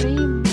dream.